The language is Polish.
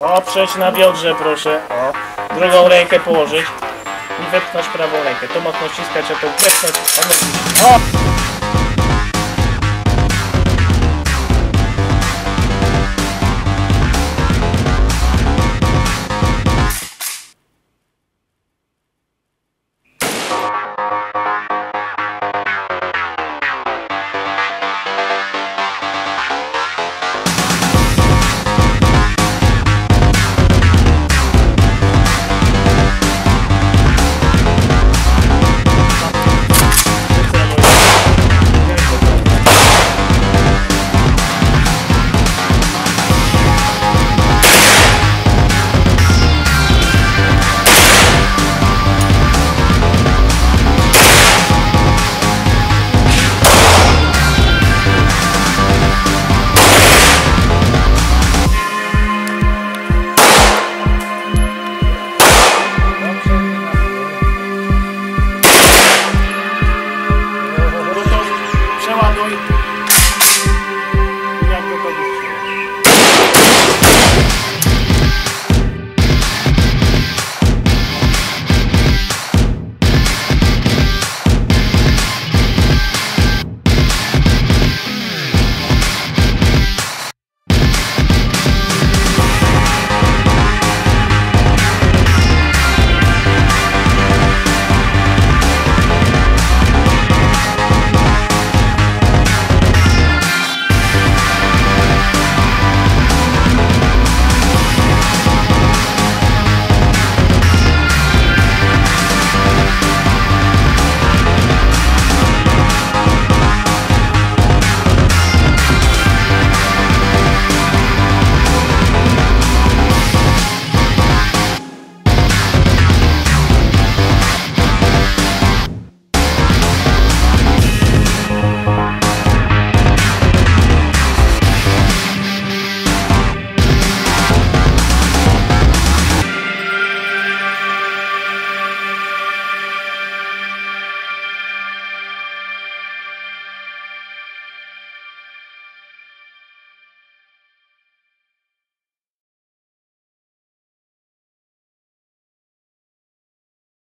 Oprzeć na biodrze, proszę. O. Drugą rękę położyć. I wepchnąć prawą rękę. To mocno ściskać, a to wepchnąć. O! No.